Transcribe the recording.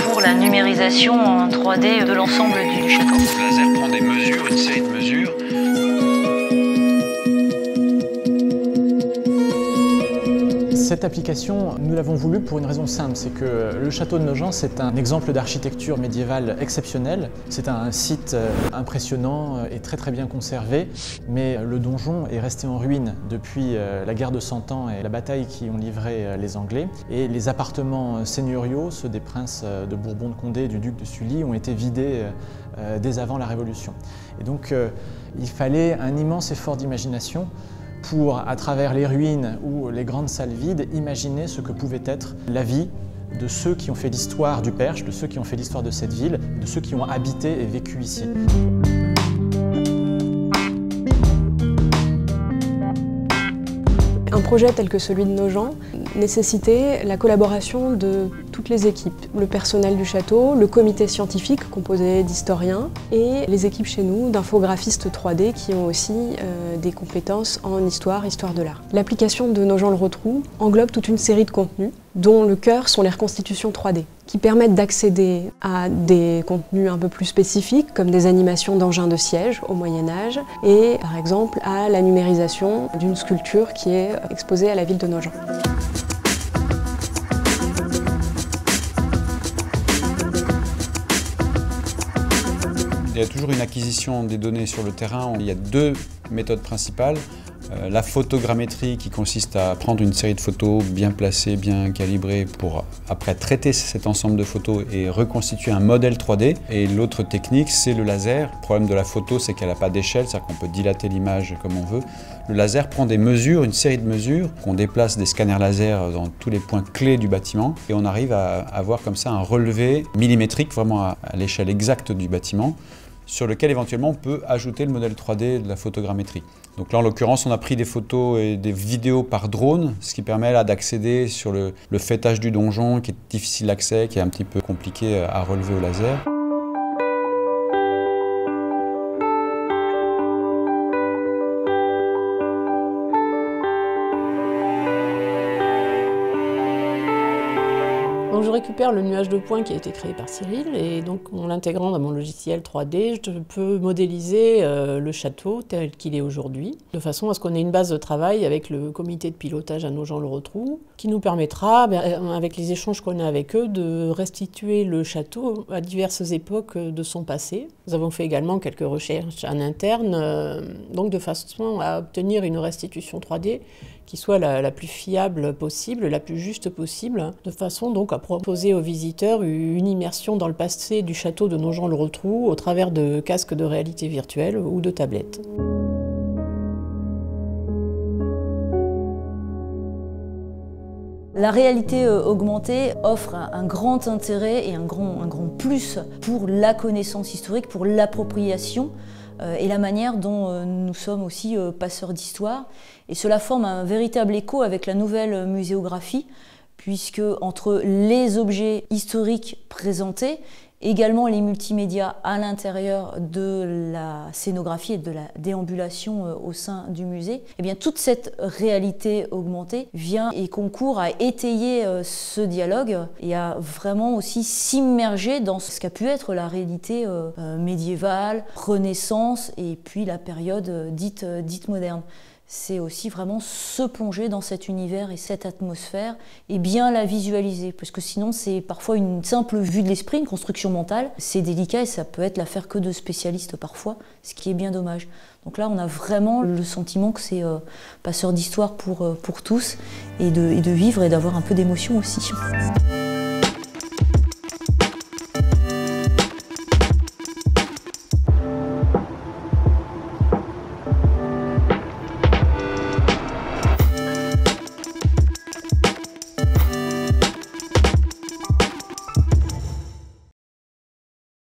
Pour la numérisation en 3D de l'ensemble du château. Le laser prend des mesures, une série de mesures. Cette application, nous l'avons voulu pour une raison simple, c'est que le château de Nogent, c'est un exemple d'architecture médiévale exceptionnel. C'est un site euh, impressionnant et très très bien conservé, mais le donjon est resté en ruine depuis euh, la guerre de Cent Ans et la bataille qui ont livré euh, les Anglais. Et les appartements seigneuriaux, ceux des princes de Bourbon de Condé et du duc de Sully, ont été vidés dès avant la Révolution. Et donc il fallait un immense effort d'imagination pour, à travers les ruines ou les grandes salles vides, imaginer ce que pouvait être la vie de ceux qui ont fait l'histoire du Perche, de ceux qui ont fait l'histoire de cette ville, de ceux qui ont habité et vécu ici. Un projet tel que celui de Nogent nécessitait la collaboration de toutes les équipes, le personnel du château, le comité scientifique composé d'historiens et les équipes chez nous d'infographistes 3D qui ont aussi euh, des compétences en histoire, histoire de l'art. L'application de Nogent-le-Rotrou englobe toute une série de contenus dont le cœur sont les reconstitutions 3D, qui permettent d'accéder à des contenus un peu plus spécifiques, comme des animations d'engins de siège au Moyen Âge, et par exemple à la numérisation d'une sculpture qui est exposée à la ville de Nogent. Il y a toujours une acquisition des données sur le terrain. Il y a deux méthodes principales. Euh, la photogrammétrie qui consiste à prendre une série de photos bien placées, bien calibrées pour après traiter cet ensemble de photos et reconstituer un modèle 3D. Et l'autre technique, c'est le laser. Le problème de la photo, c'est qu'elle n'a pas d'échelle, c'est-à-dire qu'on peut dilater l'image comme on veut. Le laser prend des mesures, une série de mesures, qu'on déplace des scanners laser dans tous les points clés du bâtiment et on arrive à avoir comme ça un relevé millimétrique, vraiment à l'échelle exacte du bâtiment sur lequel éventuellement on peut ajouter le modèle 3D de la photogrammétrie. Donc là en l'occurrence on a pris des photos et des vidéos par drone, ce qui permet là d'accéder sur le, le du donjon qui est difficile d'accès, qui est un petit peu compliqué à relever au laser. Je récupère le nuage de points qui a été créé par Cyril et donc en l'intégrant dans mon logiciel 3D, je peux modéliser euh, le château tel qu'il est aujourd'hui, de façon à ce qu'on ait une base de travail avec le comité de pilotage à Nogent-le-Rotrou, qui nous permettra, ben, euh, avec les échanges qu'on a avec eux, de restituer le château à diverses époques de son passé. Nous avons fait également quelques recherches en interne, euh, donc de façon à obtenir une restitution 3D qui soit la, plus fiable possible, la plus juste possible, de façon donc à proposer aux visiteurs une immersion dans le passé du château de Nogent-le-Rotrou au travers de casques de réalité virtuelle ou de tablettes. La réalité euh, augmentée offre un grand intérêt et un grand, plus pour la connaissance historique, pour l'appropriation et la manière dont euh, nous sommes aussi euh, passeurs d'histoire. Et cela forme un véritable écho avec la nouvelle muséographie, puisque entre les objets historiques présentés également les multimédias à l'intérieur de la scénographie et de la déambulation euh, au sein du musée, eh bien toute cette réalité augmentée vient et concourt à étayer euh, ce dialogue et à vraiment aussi s'immerger dans ce qu'a pu être la réalité euh, médiévale, renaissance et puis la période dite, dite moderne c'est aussi vraiment se plonger dans cet univers et cette atmosphère et bien la visualiser. Parce que sinon, c'est parfois une simple vue de l'esprit, une construction mentale. C'est délicat et ça peut être l'affaire que de spécialistes parfois, ce qui est bien dommage. Donc là, on a vraiment le sentiment que c'est euh, passeur d'histoire pour, euh, pour tous et et de vivre et d'avoir un peu d'émotion aussi.